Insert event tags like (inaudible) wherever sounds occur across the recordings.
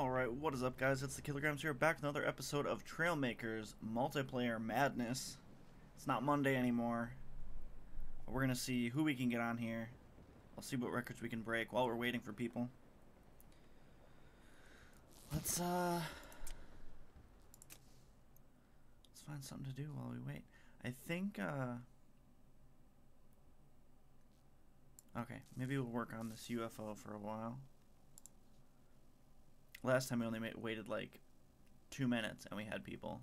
Alright, what is up guys? It's the Killagrams here, back with another episode of Trailmakers Multiplayer Madness. It's not Monday anymore. We're gonna see who we can get on here. I'll see what records we can break while we're waiting for people. Let's, uh... Let's find something to do while we wait. I think, uh... Okay, maybe we'll work on this UFO for a while. Last time we only made, waited like two minutes and we had people.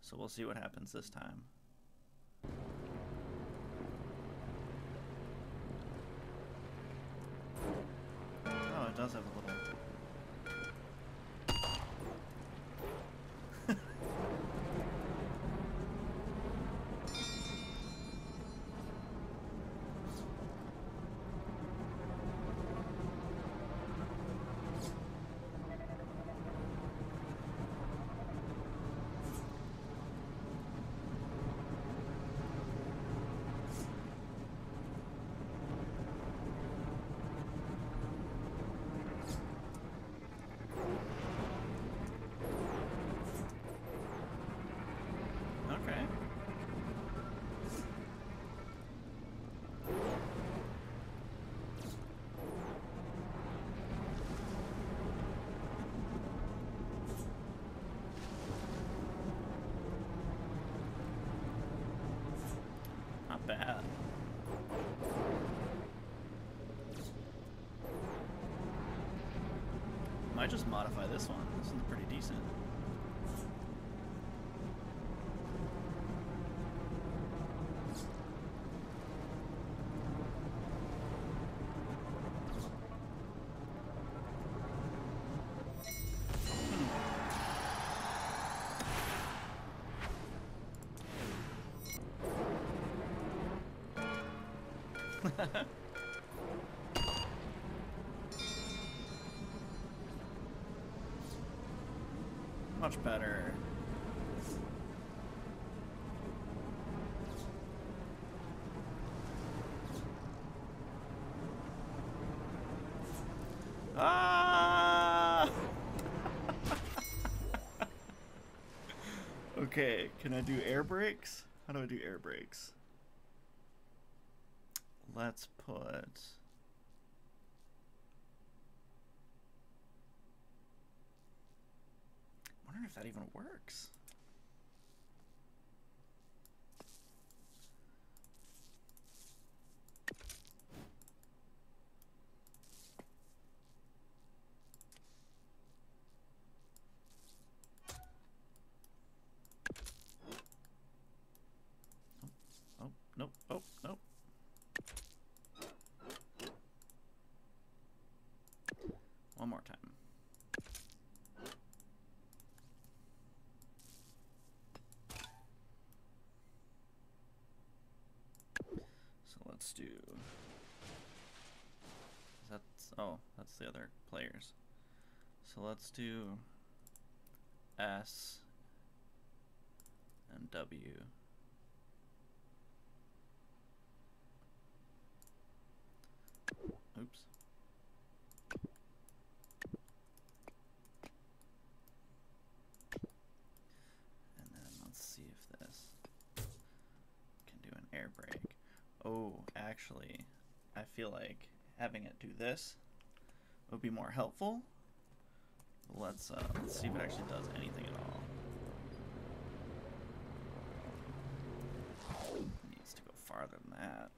So we'll see what happens this time. Oh, it does have a little... Okay. Not bad. Might just modify this one. This one's pretty decent. Much better. Ah! (laughs) okay, can I do air brakes? How do I do air brakes? Let's put wondering if that even works. Oh, nope, oh, nope. One more time. So let's do. That's oh, that's the other players. So let's do S and W. Oops. And then let's see if this can do an air brake. Oh, actually, I feel like having it do this would be more helpful. Let's uh, let's see if it actually does anything at all. needs to go farther than that.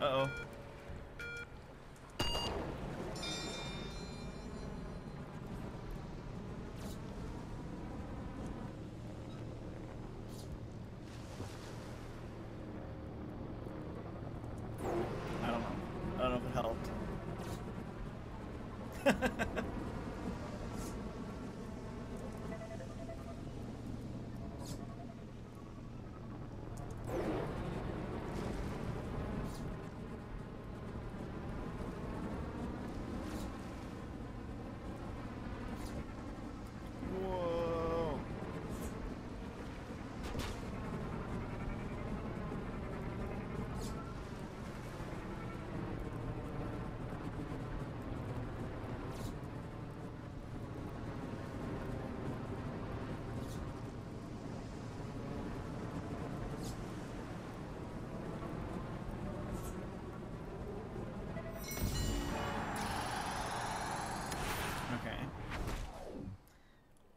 Uh-oh. I don't know. I don't know if it helped.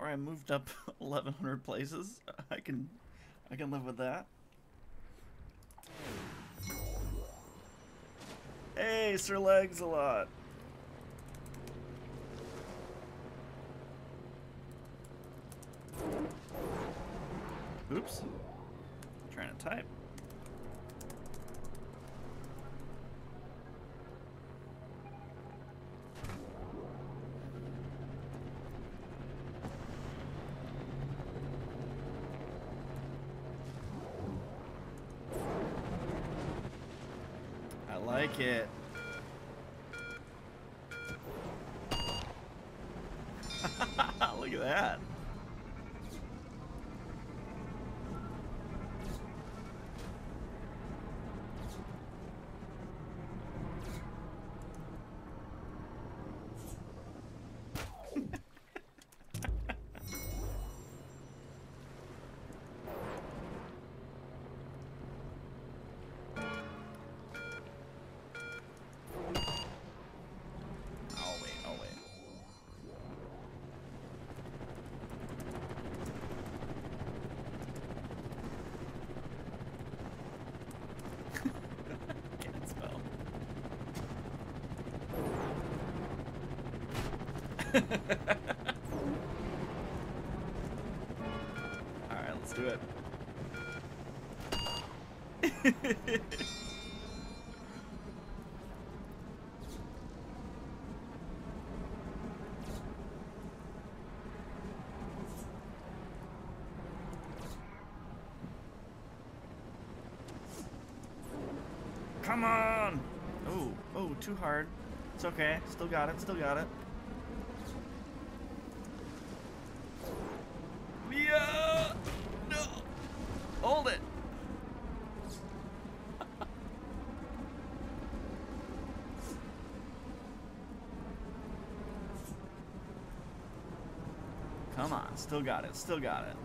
I moved up (laughs) 1100 places. (laughs) I can I can live with that. Hey, Sir Legs a lot. Oops. trying to type. I like it. (laughs) Look at that. (laughs) Alright, let's do it. (laughs) Come on! Oh, oh, too hard. It's okay. Still got it. Still got it. Yeah! No! Hold it! Come on. Still got it. Still got it.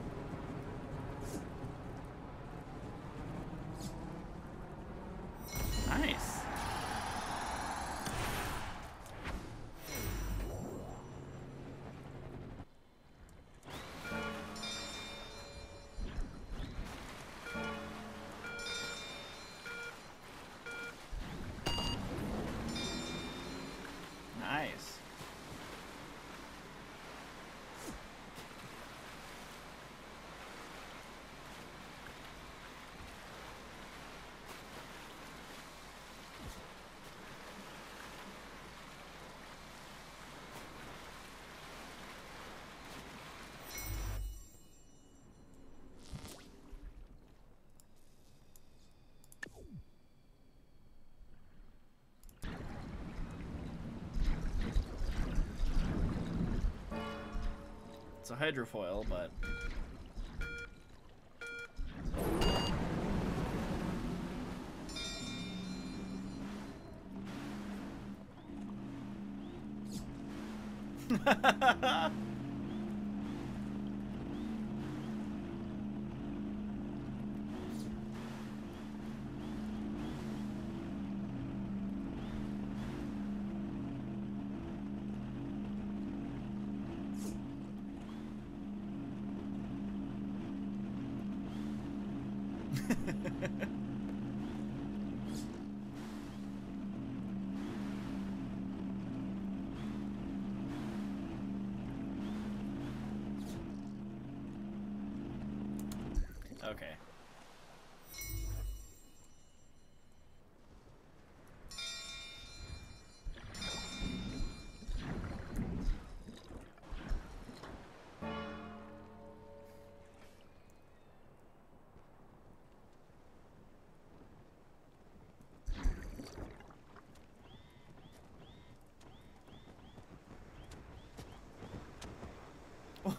A hydrofoil, but (laughs) (laughs) okay.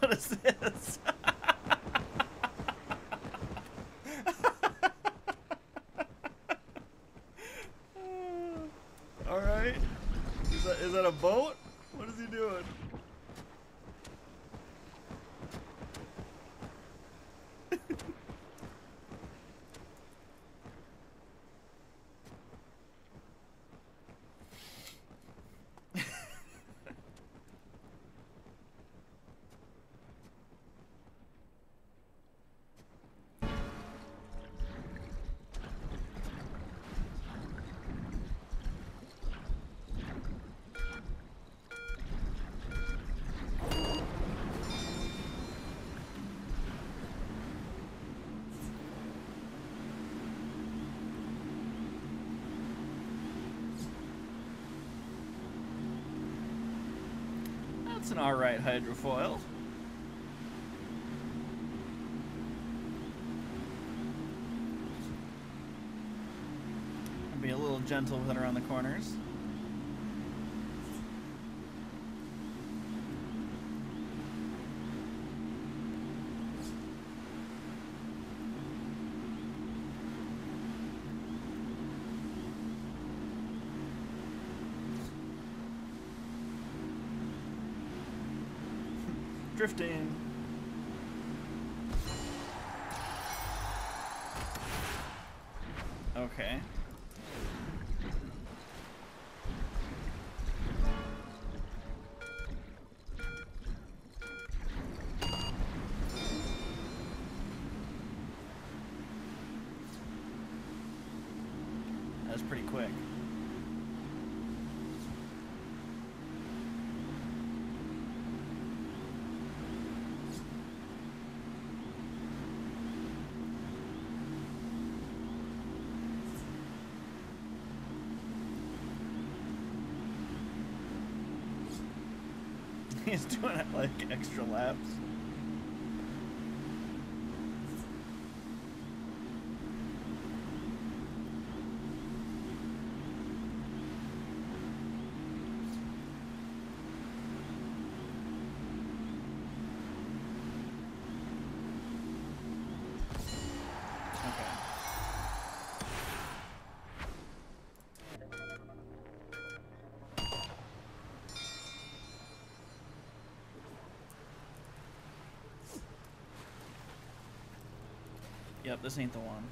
What is this? (laughs) That's an alright hydrofoil. Be a little gentle with it around the corners. Okay. That's pretty quick. He's doing it like extra laps. Yep, this ain't the one.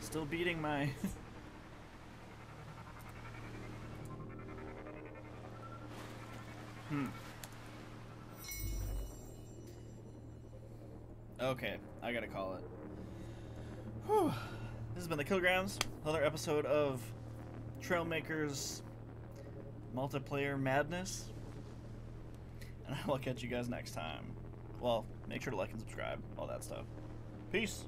Still beating my. (laughs) hmm. Okay, I gotta call it. Whew. This has been the Killagrams, another episode of Trailmakers multiplayer madness. And I will catch you guys next time. Well, make sure to like and subscribe, all that stuff. Peace.